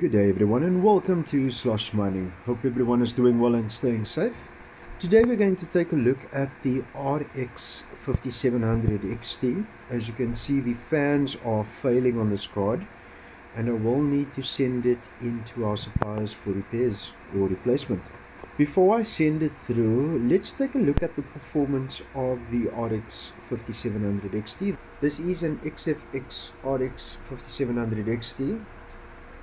Good day everyone and welcome to Slosh Mining. Hope everyone is doing well and staying safe. Today we're going to take a look at the RX 5700 XT. As you can see the fans are failing on this card and I will need to send it into our suppliers for repairs or replacement. Before I send it through, let's take a look at the performance of the RX 5700 XT. This is an XFX RX 5700 XT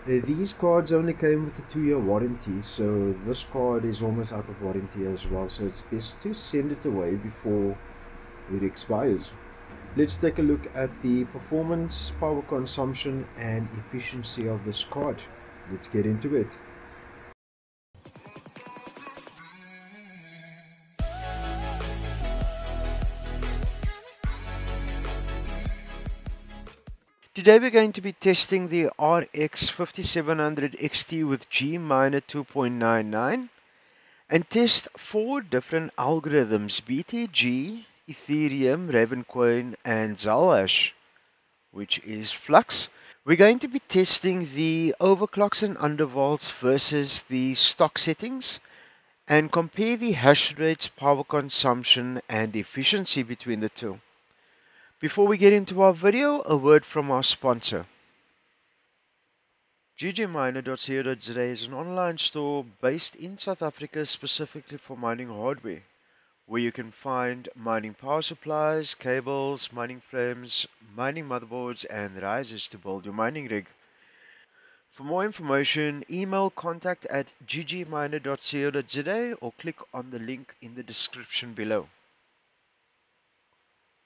Uh, these cards only came with a two year warranty, so this card is almost out of warranty as well, so it's best to send it away before it expires. Let's take a look at the performance, power consumption, and efficiency of this card. Let's get into it. Today we're going to be testing the RX 5700 XT with GMiner 2.99 and test four different algorithms BTG, Ethereum, Ravencoin and ZelHash which is Flux. We're going to be testing the overclocks and undervolts versus the stock settings and compare the hash rates, power consumption and efficiency between the two. Before we get into our video, a word from our sponsor. ggminer.co.za is an online store based in South Africa specifically for mining hardware, where you can find mining power supplies, cables, mining frames, mining motherboards, and risers to build your mining rig. For more information, email contact at ggminer.co.za or click on the link in the description below.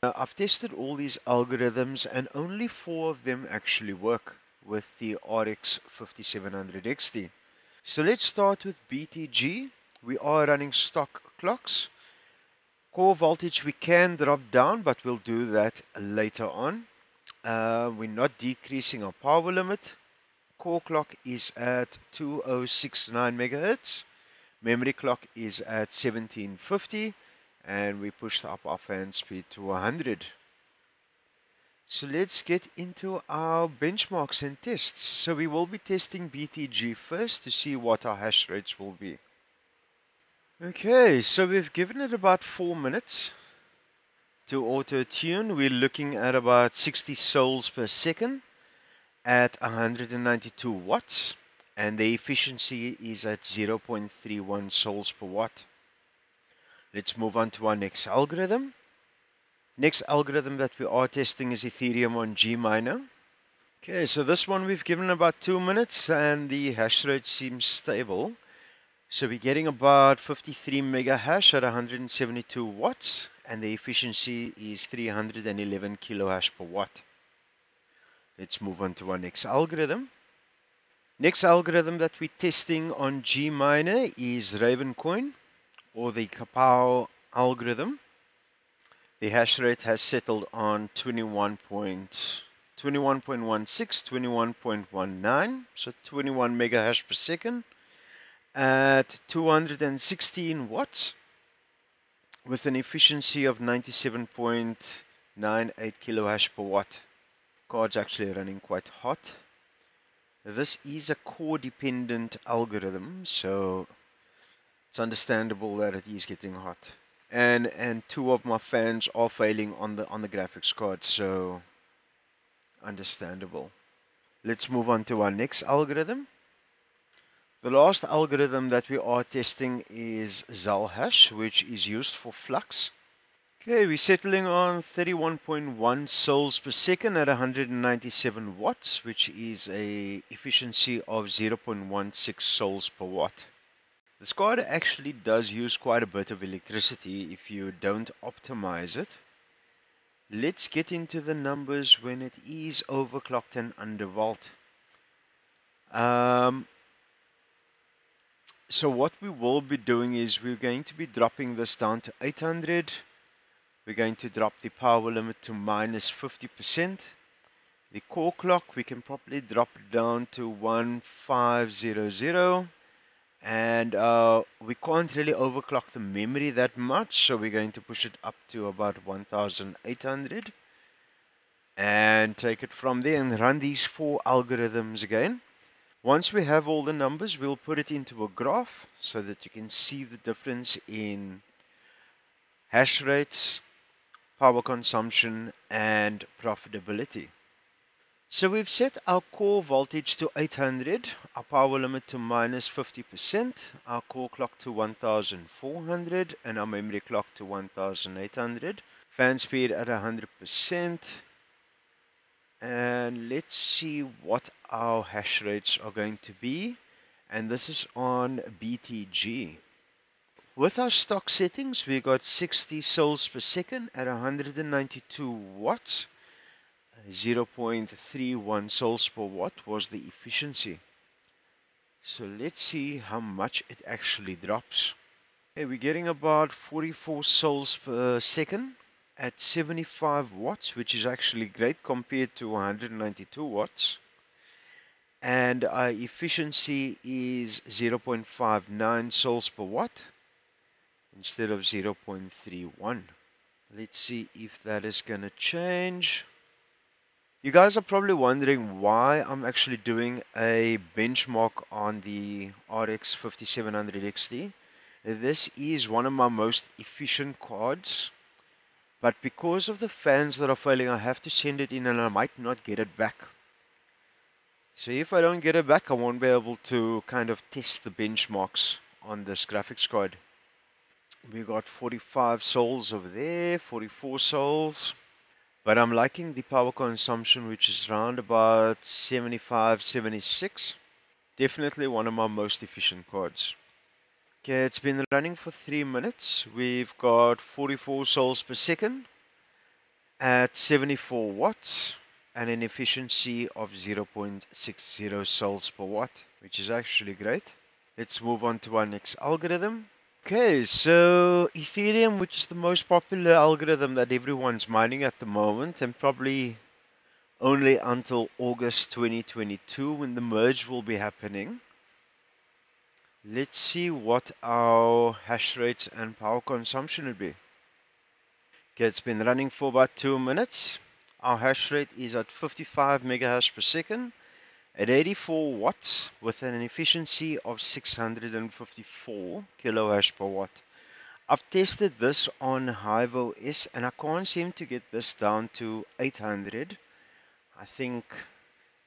Now, I've tested all these algorithms and only four of them actually work with the RX 5700 XT. So let's start with BTG. We are running stock clocks. Core voltage we can drop down, but we'll do that later on. Uh, we're not decreasing our power limit. Core clock is at 2069 megahertz. Memory clock is at 1750 and we pushed up our fan speed to 100. So let's get into our benchmarks and tests. So we will be testing BTG first to see what our hash rates will be. Okay, so we've given it about 4 minutes to auto tune. We're looking at about 60 sols per second at 192 watts and the efficiency is at 0.31 sols per watt. Let's move on to our next algorithm. Next algorithm that we are testing is Ethereum on Gminer. Okay, so this one we've given about two minutes and the hash rate seems stable. So we're getting about 53 mega hash at 172 watts and the efficiency is 311 kilo hash per watt. Let's move on to our next algorithm. Next algorithm that we're testing on Gminer is Ravencoin or the KawPow algorithm, the hash rate has settled on 21.21.16, 21.19, so 21 mega hash per second at 216 watts with an efficiency of 97.98 kilo hash per watt. Card's actually running quite hot. This is a core dependent algorithm, so it's understandable that it is getting hot. And and two of my fans are failing on the on the graphics card, so understandable. Let's move on to our next algorithm. The last algorithm that we are testing is ZelHash, which is used for flux. Okay, we're settling on 31.1 sols per second at 197 watts, which is a efficiency of 0.16 sols per watt. This card actually does use quite a bit of electricity if you don't optimize it. Let's get into the numbers when it is overclocked and undervolt. Um, so what we will be doing is we're going to be dropping this down to 800. We're going to drop the power limit to minus 50%. The core clock, we can probably drop down to 1500 and uh, we can't really overclock the memory that much so we're going to push it up to about 1800 and take it from there and run these four algorithms again Once we have all the numbers, we'll put it into a graph so that you can see the difference in hash rates, power consumption, and profitability. So we've set our core voltage to 800, our power limit to minus 50%, our core clock to 1400, and our memory clock to 1800. Fan speed at 100%. And let's see what our hash rates are going to be. And this is on BTG. With our stock settings, we got 60 sols per second at 192 watts. 0.31 sols per watt was the efficiency. So let's see how much it actually drops. Okay, we're getting about 44 sols per second at 75 watts, which is actually great compared to 192 watts. And our efficiency is 0.59 sols per watt instead of 0.31. Let's see if that is going to change. You guys are probably wondering why I'm actually doing a benchmark on the RX 5700 XT. This is one of my most efficient cards, but because of the fans that are failing, I have to send it in and I might not get it back. So if I don't get it back, I won't be able to kind of test the benchmarks on this graphics card. We got 45 sols over there, 44 sols. But I'm liking the power consumption, which is around about 75, 76. Definitely one of my most efficient cards. Okay, it's been running for 3 minutes. We've got 44 sols per second at 74 watts and an efficiency of 0.60 sols per watt, which is actually great. Let's move on to our next algorithm. Okay, so Ethereum, which is the most popular algorithm that everyone's mining at the moment, and probably only until August 2022 when the merge will be happening. Let's see what our hash rates and power consumption will be. Okay, it's been running for about two minutes. Our hash rate is at 55 megahash per second at 84 watts with an efficiency of 654 kilohash per watt. I've tested this on Hive OS and I can't seem to get this down to 800. I think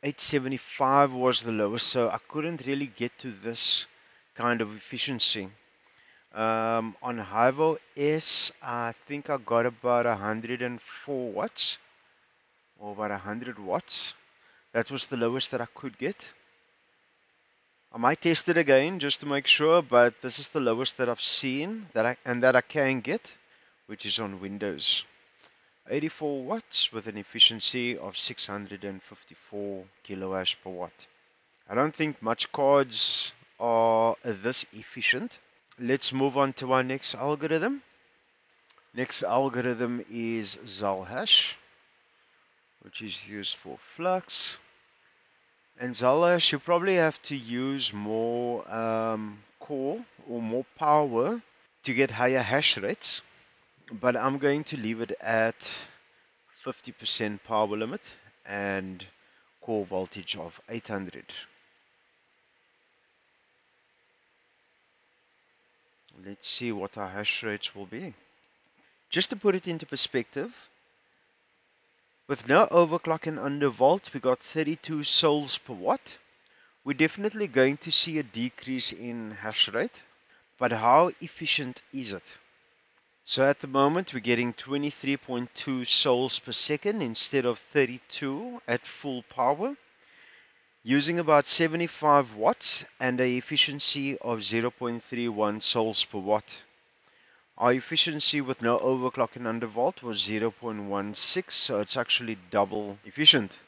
875 was the lowest, so I couldn't really get to this kind of efficiency. Um, on Hive OS, I think I got about 104 watts or about 100 watts. That was the lowest that I could get. I might test it again just to make sure, but this is the lowest that I've seen that I, and that I can get, which is on Windows. 84 watts with an efficiency of 654 kilowatt per watt. I don't think much cards are this efficient. Let's move on to our next algorithm. Next algorithm is ZelHash which is used for flux. And ZelHash, you probably have to use more um, core or more power to get higher hash rates. But I'm going to leave it at 50% power limit and core voltage of 800. Let's see what our hash rates will be. Just to put it into perspective, with no overclock and undervolt, we got 32 sols per watt. We're definitely going to see a decrease in hash rate, but how efficient is it? So at the moment we're getting 23.2 sols per second instead of 32 at full power, using about 75 watts and a efficiency of 0.31 sols per watt. Our efficiency with no overclock and undervolt was 0.16, so it's actually double efficient.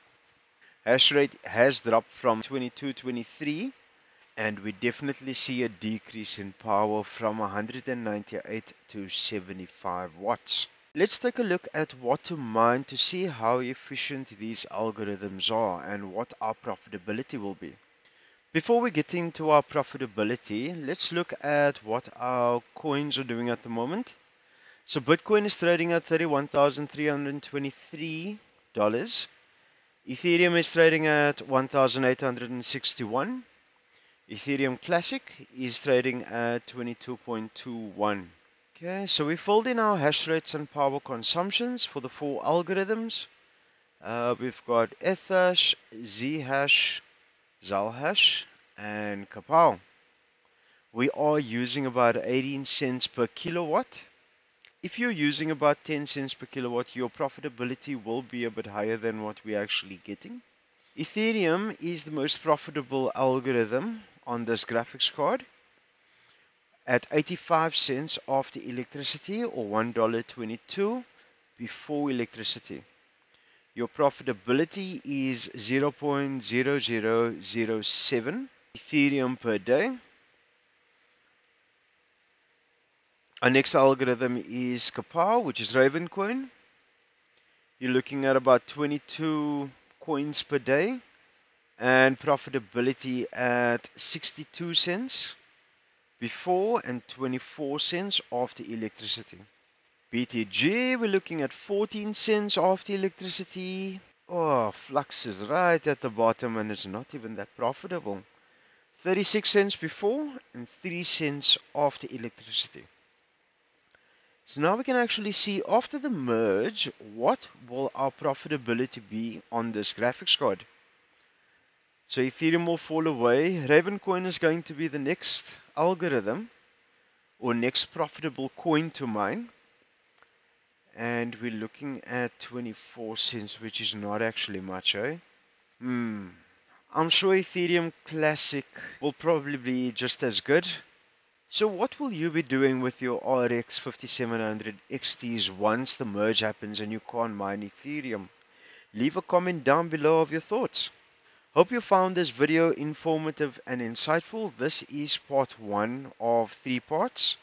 Hash rate has dropped from 22, 23, and we definitely see a decrease in power from 198 to 75 watts. Let's take a look at what to mine to see how efficient these algorithms are and what our profitability will be. Before we get into our profitability, let's look at what our coins are doing at the moment. So Bitcoin is trading at $31,323. Ethereum is trading at 1861. Ethereum Classic is trading at 22.21. Okay, so we filled in our hash rates and power consumptions for the four algorithms. Uh, we've got Ethash, Zhash, ZelHash, and KawPow. We are using about 18 cents per kilowatt. If you're using about 10 cents per kilowatt, your profitability will be a bit higher than what we're actually getting. Ethereum is the most profitable algorithm on this graphics card at 85 cents after electricity or $1.22 before electricity. Your profitability is 0.0007 Ethereum per day. Our next algorithm is KawPow, which is Ravencoin. You're looking at about 22 coins per day and profitability at 62 cents before and 24 cents after electricity. BTG, we're looking at 14 cents after electricity. Oh, Flux is right at the bottom and it's not even that profitable. 36 cents before and 3 cents after electricity. So now we can actually see after the merge, what will our profitability be on this graphics card. So Ethereum will fall away. Ravencoin is going to be the next algorithm or next profitable coin to mine. And we're looking at 24 cents, which is not actually much, eh? Hmm. I'm sure Ethereum Classic will probably be just as good. So what will you be doing with your RX 5700 XTs once the merge happens and you can't mine Ethereum? Leave a comment down below of your thoughts. Hope you found this video informative and insightful. This is part one of three parts.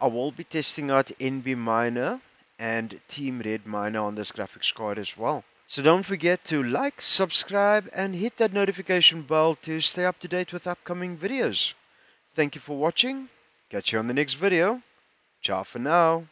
I will be testing out NB Miner and Team Red Miner on this graphics card as well. So don't forget to like, subscribe and hit that notification bell to stay up to date with upcoming videos. Thank you for watching. Catch you on the next video. Ciao for now.